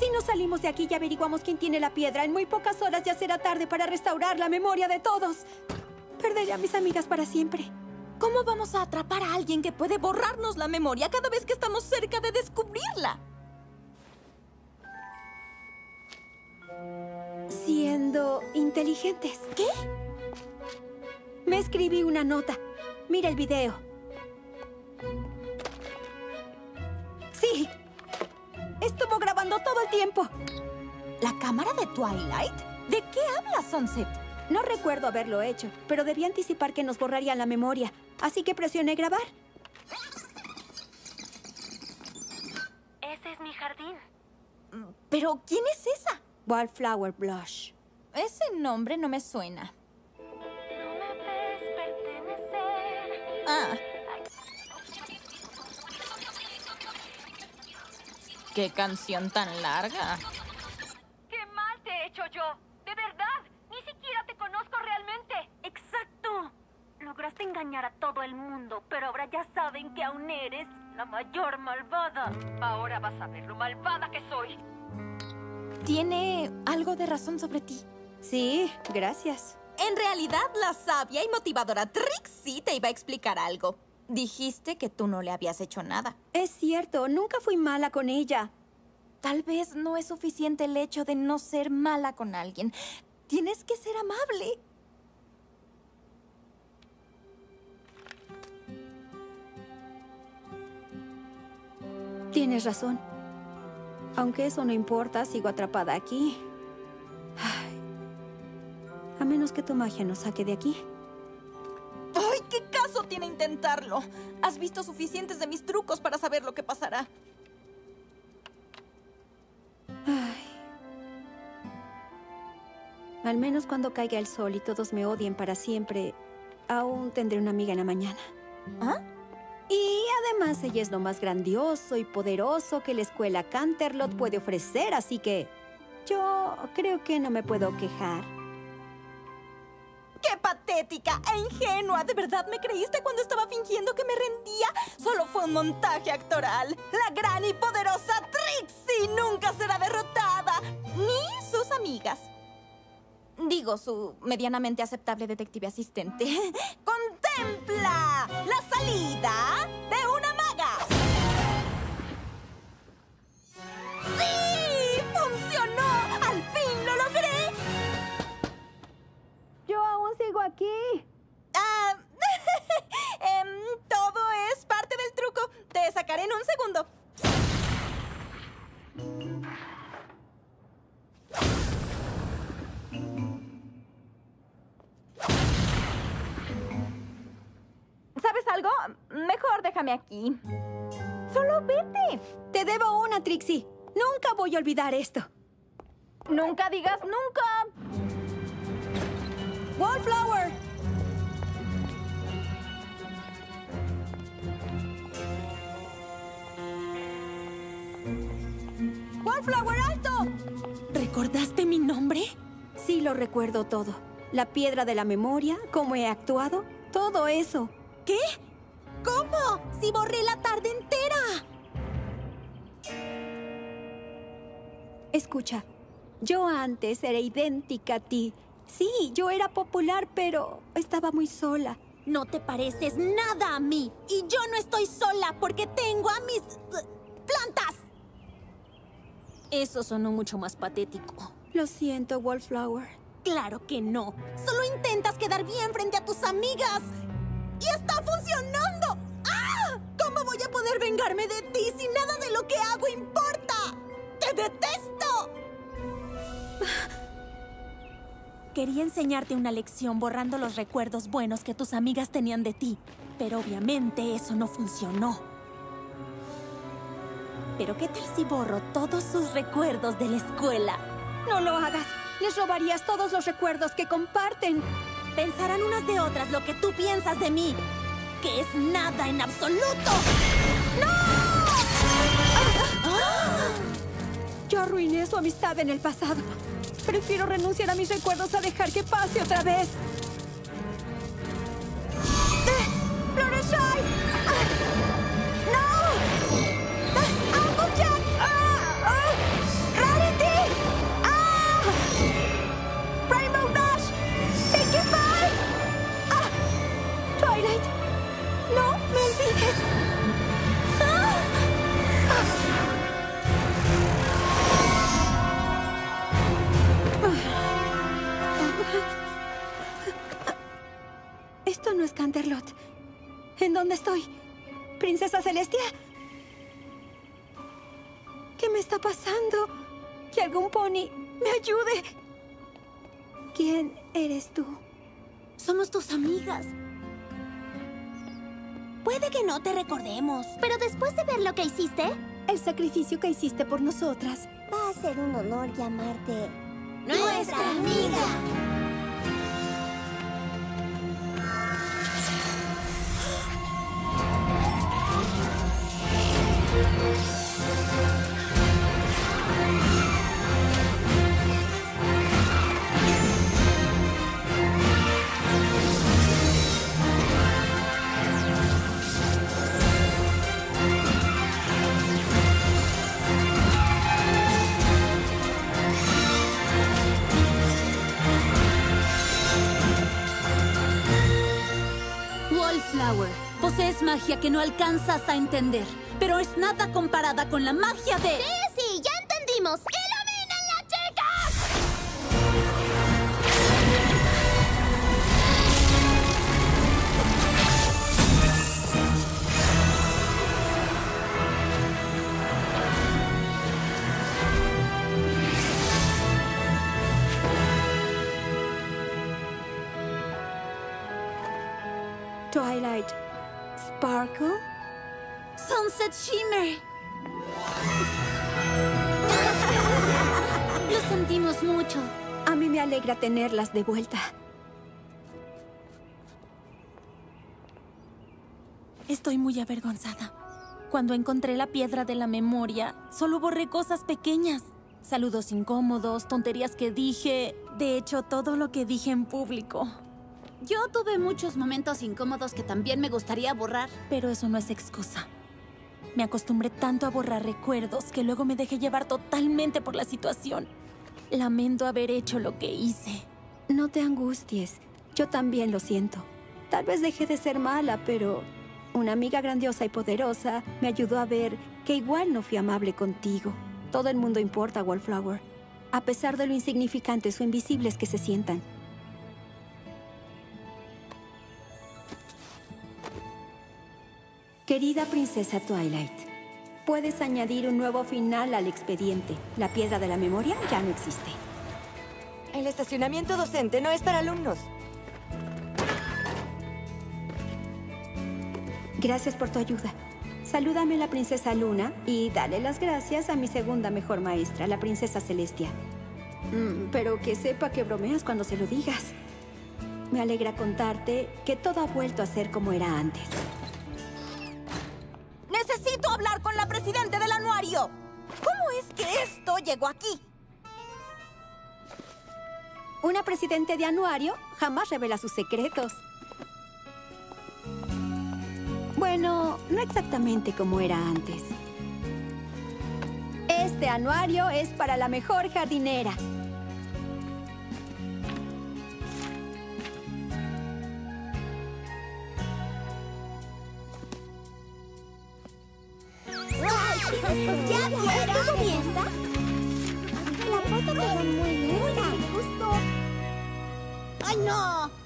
Si no salimos de aquí y averiguamos quién tiene la piedra, en muy pocas horas ya será tarde para restaurar la memoria de todos. Perderé a mis amigas para siempre. ¿Cómo vamos a atrapar a alguien que puede borrarnos la memoria cada vez que estamos cerca de descubrirla? Siendo inteligentes. ¿Qué? Me escribí una nota. Mira el video. Estuvo grabando todo el tiempo. ¿La cámara de Twilight? ¿De qué habla Sunset? No recuerdo haberlo hecho, pero debía anticipar que nos borrarían la memoria. Así que presioné grabar. Ese es mi jardín. ¿Pero quién es esa? Wildflower Blush. Ese nombre no me suena. No me ves pertenecer. Ah. ¿Qué canción tan larga? ¿Qué mal te he hecho yo? De verdad, ni siquiera te conozco realmente. Exacto. Lograste engañar a todo el mundo, pero ahora ya saben que aún eres la mayor malvada. Ahora vas a ver lo malvada que soy. Tiene algo de razón sobre ti. Sí, gracias. En realidad, la sabia y motivadora Trixie te iba a explicar algo. Dijiste que tú no le habías hecho nada. Es cierto, nunca fui mala con ella. Tal vez no es suficiente el hecho de no ser mala con alguien. Tienes que ser amable. Tienes razón. Aunque eso no importa, sigo atrapada aquí. Ay. A menos que tu magia nos saque de aquí. ¡Ay, qué caso tiene intentarlo! Has visto suficientes de mis trucos para saber lo que pasará. Ay. Al menos cuando caiga el sol y todos me odien para siempre, aún tendré una amiga en la mañana. ¿Ah? Y además ella es lo más grandioso y poderoso que la escuela Canterlot puede ofrecer, así que yo creo que no me puedo quejar. ¡Qué patética e ingenua! ¿De verdad me creíste cuando estaba fingiendo que me rendía? Solo fue un montaje actoral. La gran y poderosa Trixie nunca será derrotada. Ni sus amigas. Digo, su medianamente aceptable detective asistente. ¡Contempla la salida de una déjame aquí. Solo vete. Te debo una, Trixie. Nunca voy a olvidar esto. Nunca digas nunca. Wallflower. Wallflower, alto. ¿Recordaste mi nombre? Sí, lo recuerdo todo. La piedra de la memoria, cómo he actuado, todo eso. ¿Qué? Si borré la tarde entera. Escucha, yo antes era idéntica a ti. Sí, yo era popular, pero estaba muy sola. No te pareces nada a mí. Y yo no estoy sola porque tengo a mis... eh, plantas. Eso sonó mucho más patético. Lo siento, Wallflower. Claro que no. Solo intentas quedar bien frente a tus amigas. ¡Y está funcionando! Poder vengarme de ti si nada de lo que hago importa? ¡Te detesto! Quería enseñarte una lección borrando los recuerdos buenos que tus amigas tenían de ti, pero obviamente eso no funcionó. Pero ¿qué tal si borro todos sus recuerdos de la escuela? No lo hagas. Les robarías todos los recuerdos que comparten. Pensarán unas de otras lo que tú piensas de mí, que es nada en absoluto. Yo arruiné su amistad en el pasado. Prefiero renunciar a mis recuerdos a dejar que pase otra vez. Ayude. ¿Quién eres tú? Somos tus amigas. Puede que no te recordemos. Pero después de ver lo que hiciste, El sacrificio que hiciste por nosotras. va a ser un honor llamarte Nuestra amiga. Magia que no alcanzas a entender, pero es nada comparada con la magia de... Sí, sí, ya entendimos. ¡Iluminen la chica! Twilight Sparkle. Sunset Shimmer. Lo sentimos mucho. A mí me alegra tenerlas de vuelta. Estoy muy avergonzada. Cuando encontré la piedra de la memoria, solo borré cosas pequeñas. Saludos incómodos, tonterías que dije. De hecho, todo lo que dije en público. Yo tuve muchos momentos incómodos que también me gustaría borrar. Pero eso no es excusa. Me acostumbré tanto a borrar recuerdos que luego me dejé llevar totalmente por la situación. Lamento haber hecho lo que hice. No te angusties. Yo también lo siento. Tal vez dejé de ser mala, pero una amiga grandiosa y poderosa me ayudó a ver que igual no fui amable contigo. Todo el mundo importa, Wallflower. A pesar de lo insignificantes o invisibles que se sientan. Querida princesa Twilight, puedes añadir un nuevo final al expediente. La piedra de la memoria ya no existe. El estacionamiento docente no es para alumnos. Gracias por tu ayuda. Salúdame a la princesa Luna y dale las gracias a mi segunda mejor maestra, la princesa Celestia. Mm, pero que sepa que bromeas cuando se lo digas. Me alegra contarte que todo ha vuelto a ser como era antes. ¡Necesito hablar con la presidente del anuario! ¿Cómo es que esto llegó aquí? Una presidente de anuario jamás revela sus secretos. Bueno, no exactamente como era antes. Este anuario es para la mejor jardinera. ¿Ya vieron? ¿Estuvo bien? La foto quedó muy linda. ¡Ay, no!